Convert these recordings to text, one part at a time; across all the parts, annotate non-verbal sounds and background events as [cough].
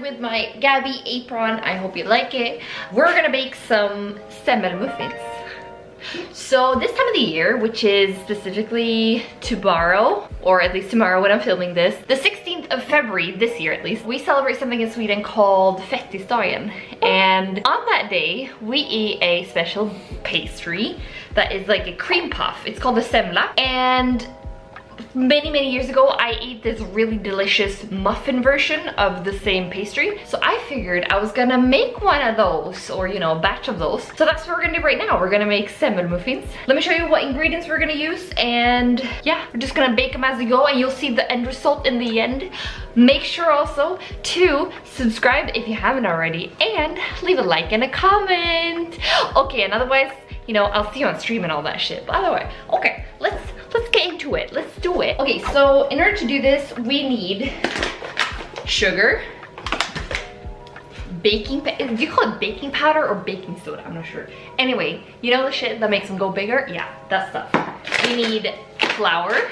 with my Gabby apron. I hope you like it. We're gonna bake some semmelmuffins. So this time of the year, which is specifically tomorrow, or at least tomorrow when I'm filming this, the 16th of February, this year at least, we celebrate something in Sweden called Fettisdagen. And on that day, we eat a special pastry that is like a cream puff. It's called a semla. And many many years ago I ate this really delicious muffin version of the same pastry. So I figured I was gonna make one of those or you know a batch of those. So that's what we're gonna do right now. We're gonna make semmelmuffins let me show you what ingredients we're gonna use and yeah we're just gonna bake them as we go and you'll see the end result in the end. Make sure also to subscribe if you haven't already and leave a like and a comment. Okay and otherwise you know I'll see you on stream and all that shit. By the way okay let's let's get into it. Let's do it. Okay, so in order to do this, we need sugar, baking, do you call it baking powder or baking soda? I'm not sure. Anyway, you know the shit that makes them go bigger? Yeah, that stuff. We need flour.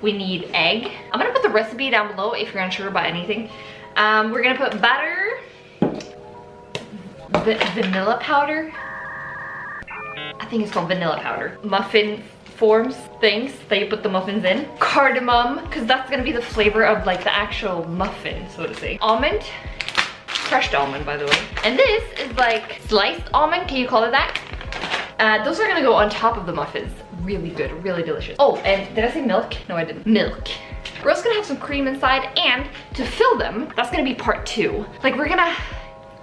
We need egg. I'm gonna put the recipe down below if you're unsure about anything. Um, we're gonna put butter, vanilla powder. I think it's called vanilla powder. Muffin forms things that you put the muffins in. Cardamom, because that's gonna be the flavor of like the actual muffin, so to say. Almond, crushed almond by the way. And this is like sliced almond, can you call it that? Uh, those are gonna go on top of the muffins. Really good, really delicious. Oh, and did I say milk? No, I didn't. Milk. We're also gonna have some cream inside and to fill them, that's gonna be part two. Like we're gonna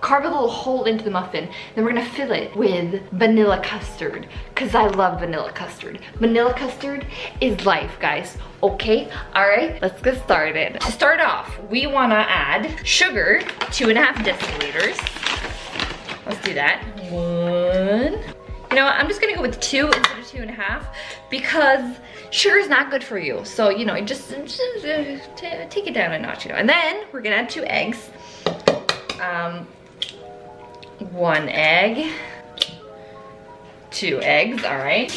carve a little hole into the muffin. Then we're gonna fill it with vanilla custard because I love vanilla custard. Vanilla custard is life, guys. Okay, all right, let's get started. To start off, we wanna add sugar, two and a half deciliters. Let's do that. One. You know what, I'm just gonna go with two instead of two and a half because sugar is not good for you. So, you know, just, just take it down a notch, you know. And then we're gonna add two eggs. Um, one egg, two eggs, all right.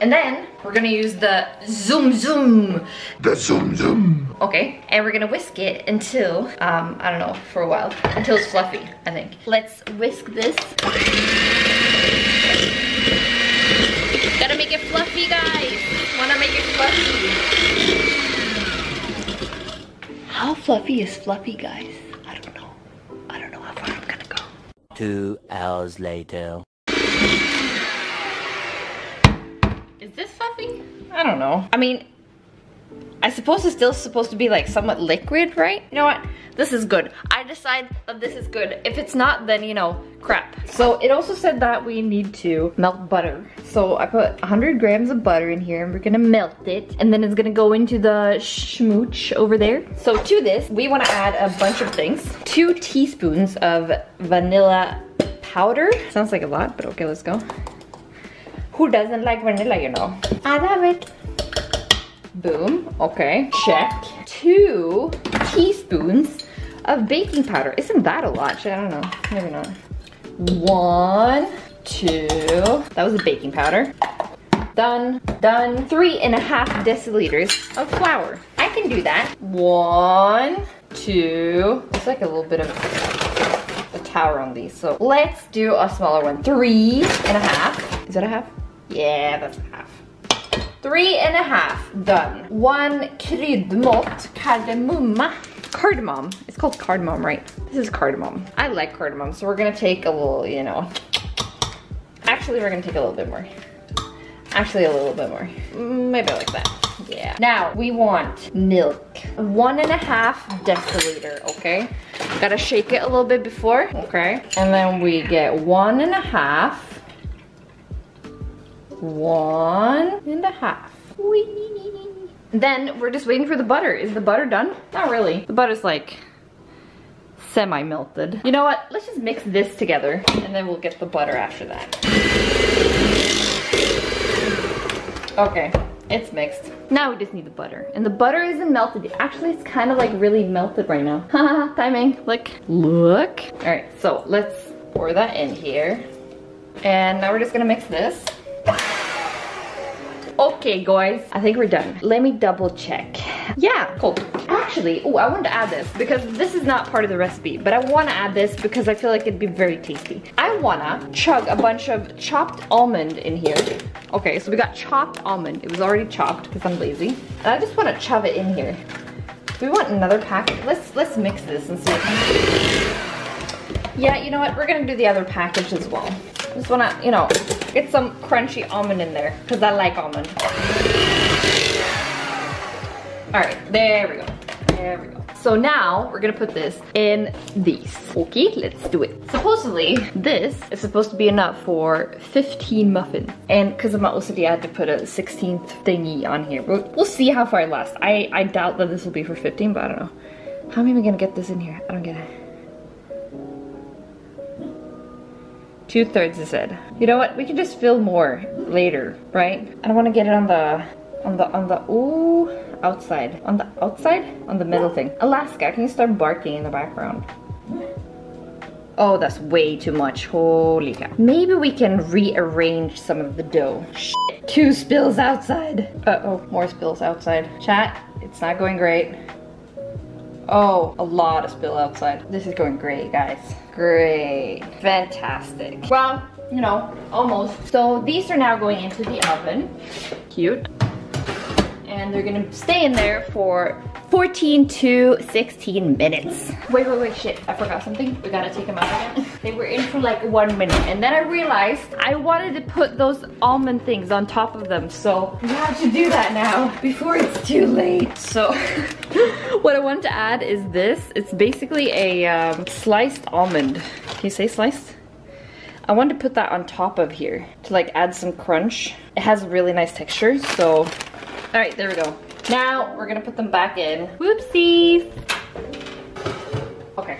And then we're gonna use the zoom zoom. The zoom zoom. Okay, and we're gonna whisk it until, um, I don't know, for a while, until it's fluffy, I think. Let's whisk this. Gotta make it fluffy, guys. Wanna make it fluffy. How fluffy is fluffy, guys? Two hours later. Is this fluffy? I don't know. I mean, I suppose it's still supposed to be like somewhat liquid, right? You know what? This is good. I decide that this is good. If it's not, then you know, crap. So it also said that we need to melt butter. So I put 100 grams of butter in here and we're gonna melt it. And then it's gonna go into the schmooch over there. So to this, we wanna add a bunch of things. Two teaspoons of vanilla powder. Sounds like a lot, but okay, let's go. Who doesn't like vanilla, you know? I love it. Boom, okay, check. Two teaspoons of baking powder. Isn't that a lot? I don't know, maybe not. One, two, that was the baking powder. Done, done. Three and a half deciliters of flour. I can do that. One, two, it's like a little bit of a tower on these. So let's do a smaller one. Three and a half. Is that a half? Yeah, that's a half. Three and a half done. One kryddmått kardemumma cardamom. It's called cardamom, right? This is cardamom. I like cardamom, so we're gonna take a little, you know. Actually, we're gonna take a little bit more. Actually, a little bit more. Maybe like that. Yeah. Now, we want milk. One and a half deciliter, okay? Gotta shake it a little bit before, okay? And then we get one and a half. One and a half. Whee! Then we're just waiting for the butter. Is the butter done? Not really. The butter's like semi-melted. You know what? Let's just mix this together and then we'll get the butter after that. Okay, it's mixed. Now we just need the butter. And the butter isn't melted. Actually, it's kind of like really melted right now. Haha, timing. Look. Look. All right, so let's pour that in here. And now we're just gonna mix this. Okay, guys, I think we're done. Let me double check. Yeah, cool. Actually, oh, I wanted to add this because this is not part of the recipe, but I wanna add this because I feel like it'd be very tasty. I wanna chug a bunch of chopped almond in here. Okay, so we got chopped almond. It was already chopped because I'm lazy. And I just wanna shove it in here. Do we want another packet? Let's let's mix this and see. Yeah, you know what? We're gonna do the other package as well. Just wanna, you know, get some crunchy almond in there because I like almond. All right, there we go. There we go. So now we're gonna put this in these. Okay, let's do it. Supposedly, this is supposed to be enough for 15 muffins. And because of my OCD, I had to put a 16th thingy on here. We'll, we'll see how far it lasts. I, I doubt that this will be for 15, but I don't know. How am I gonna get this in here? I don't get it. Two thirds is it. You know what? We can just fill more later, right? I don't want to get it on the, on the, on the, ooh, outside. On the outside? On the middle thing. Alaska, can you start barking in the background? Oh, that's way too much. Holy cow. Maybe we can rearrange some of the dough. Shit. Two spills outside. Uh-oh, more spills outside. Chat, it's not going great. Oh, a lot of spill outside. This is going great, guys. Great. Fantastic. Well, you know, almost. So these are now going into the oven. Cute. And they're gonna stay in there for 14 to 16 minutes. Wait, wait, wait, shit. I forgot something. We gotta take them out again. they were in for like one minute. And then I realized I wanted to put those almond things on top of them. So we have to do that now before it's too late. So [laughs] what I wanted to add is this. It's basically a um, sliced almond. Can you say sliced? I wanted to put that on top of here to like add some crunch. It has a really nice texture, so. All right, there we go. Now we're gonna put them back in. Whoopsies. Okay.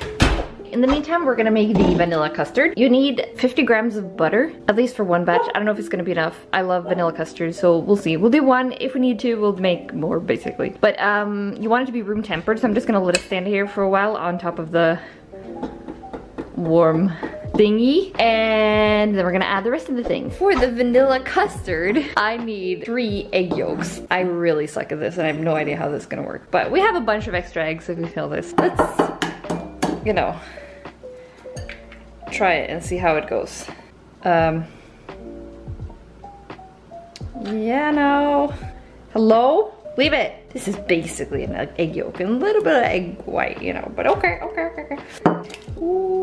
In the meantime, we're gonna make the vanilla custard. You need 50 grams of butter, at least for one batch. I don't know if it's gonna be enough. I love vanilla custard, so we'll see. We'll do one. If we need to, we'll make more, basically. But um, you want it to be room tempered, so I'm just gonna let it stand here for a while on top of the warm thingy and then we're gonna add the rest of the things. For the vanilla custard, I need three egg yolks. I really suck at this and I have no idea how this is gonna work, but we have a bunch of extra eggs if we fill this. Let's, you know, try it and see how it goes. Um, yeah, no. Hello? Leave it. This is basically an egg yolk and a little bit of egg white, you know, but okay, okay, okay, okay. Ooh.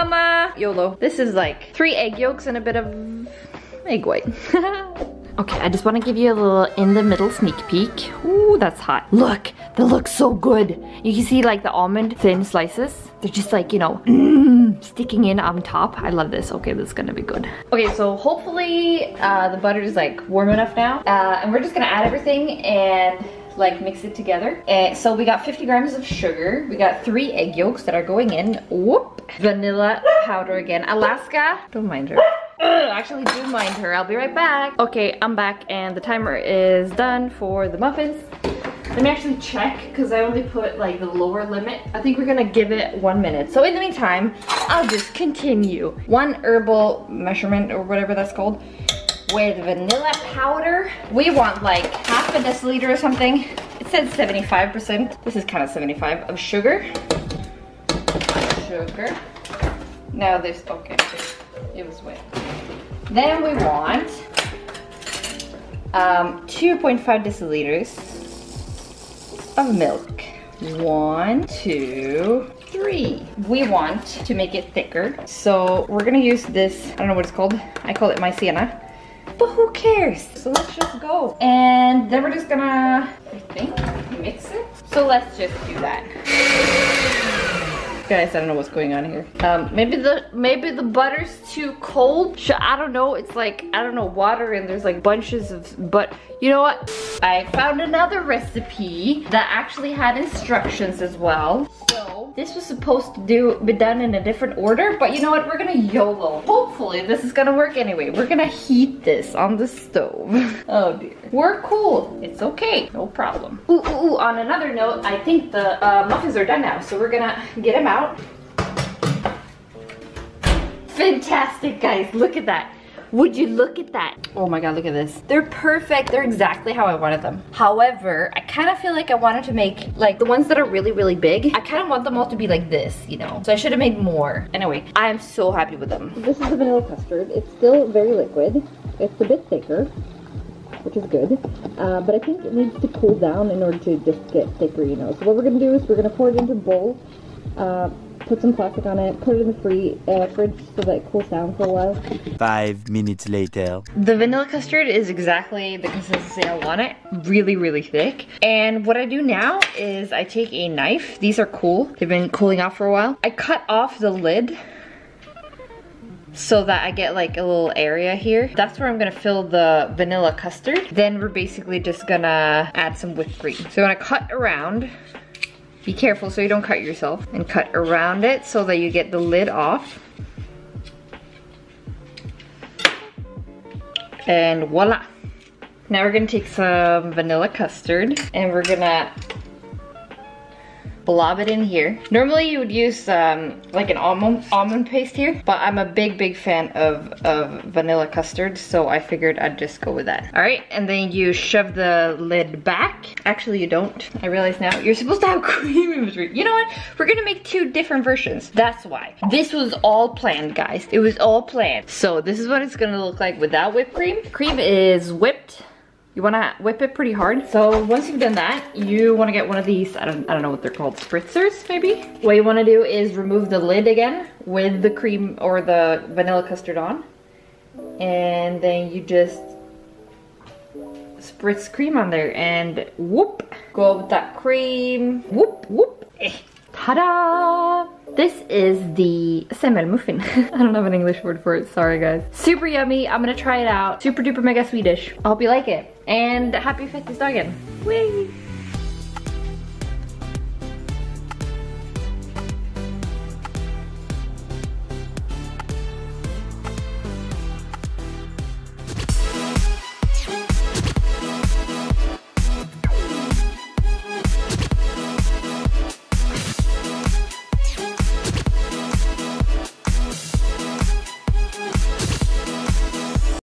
Mama! YOLO. This is like three egg yolks and a bit of egg white. [laughs] okay, I just want to give you a little in the middle sneak peek. Ooh, that's hot. Look, that looks so good. You can see like the almond thin slices. They're just like, you know, mm, [clears throat] sticking in on top. I love this. Okay, this is gonna be good. Okay, so hopefully uh, the butter is like warm enough now. Uh, and we're just gonna add everything and like mix it together. And so we got 50 grams of sugar. We got three egg yolks that are going in. Whoop. Vanilla powder again. Alaska, don't mind her. Actually do mind her. I'll be right back. Okay, I'm back and the timer is done for the muffins. Let me actually check because I only put like the lower limit. I think we're gonna give it one minute. So in the meantime, I'll just continue. One herbal measurement or whatever that's called with vanilla powder. We want like half a deciliter or something. It said 75%. This is kind of 75 of sugar. Sugar. Now this, okay, it was wet. Then we want um, 2.5 deciliters of milk. One, two, three. We want to make it thicker. So we're gonna use this, I don't know what it's called. I call it Maizena but who cares? So let's just go. And then we're just gonna, I think, mix it. So let's just do that. Guys, I don't know what's going on here. Um, maybe the maybe the butter's too cold. I don't know. It's like I don't know water and there's like bunches of but you know what? I found another recipe that actually had instructions as well. So this was supposed to do be done in a different order, but you know what? We're gonna YOLO. Hopefully this is gonna work anyway. We're gonna heat this on the stove. [laughs] oh dear. We're cool. It's okay. No problem. Ooh, ooh, ooh. On another note, I think the uh, muffins are done now, so we're gonna get them out. Fantastic, guys. Look at that. Would you look at that? Oh my god, look at this. They're perfect. They're exactly how I wanted them. However, I kind of feel like I wanted to make like the ones that are really, really big. I kind of want them all to be like this, you know? So I should have made more. Anyway, I am so happy with them. This is the vanilla custard. It's still very liquid. It's a bit thicker, which is good. Uh, but I think it needs to cool down in order to just get thicker, you know. So what we're gonna do is we're gonna pour it into a bowl. Uh, put some plastic on it, put it in the free, uh, fridge so that it cools down for a while. Five minutes later. The vanilla custard is exactly the consistency I want it. Really, really thick. And what I do now is I take a knife. These are cool. They've been cooling off for a while. I cut off the lid so that I get like a little area here. That's where I'm gonna fill the vanilla custard. Then we're basically just gonna add some whipped cream. So when I cut around, be careful so you don't cut yourself and cut around it so that you get the lid off. And voila. Now we're gonna take some vanilla custard and we're gonna blob it in here. Normally you would use um, like an almond, almond paste here, but I'm a big, big fan of, of vanilla custard, so I figured I'd just go with that. All right, and then you shove the lid back. Actually, you don't. I realize now. You're supposed to have [laughs] cream in between. You know what? We're gonna make two different versions. That's why. This was all planned, guys. It was all planned. So this is what it's gonna look like without whipped cream. Cream is whipped you wanna whip it pretty hard. So once you've done that, you wanna get one of these, I don't, I don't know what they're called, spritzers maybe? What you wanna do is remove the lid again with the cream or the vanilla custard on. And then you just spritz cream on there and whoop, go with that cream, whoop, whoop. Eh. Ta-da! This is the semmelmuffin. [laughs] I don't have an English word for it, sorry guys. Super yummy, I'm gonna try it out. Super duper mega Swedish. I hope you like it. And happy Fettisdagen. Whee!